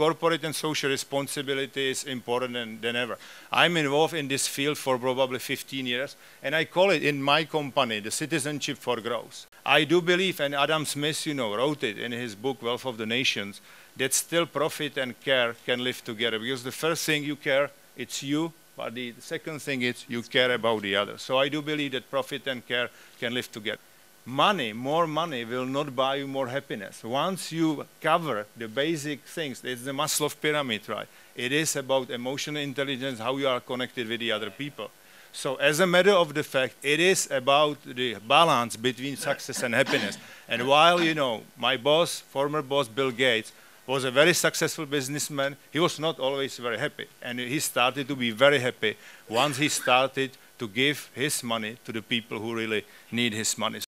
corporate and social responsibility is important than, than ever. I'm involved in this field for probably 15 years, and I call it in my company the citizenship for growth. I do believe, and Adam Smith, you know, wrote it in his book Wealth of the Nations, that still profit and care can live together. Because the first thing you care, it's you, but the, the second thing is you care about the other. So I do believe that profit and care can live together money, more money will not buy you more happiness. Once you cover the basic things, it's the Maslow pyramid, right? It is about emotional intelligence, how you are connected with the other people. So as a matter of the fact, it is about the balance between success and happiness. And while, you know, my boss, former boss Bill Gates, was a very successful businessman, he was not always very happy. And he started to be very happy once he started to give his money to the people who really need his money.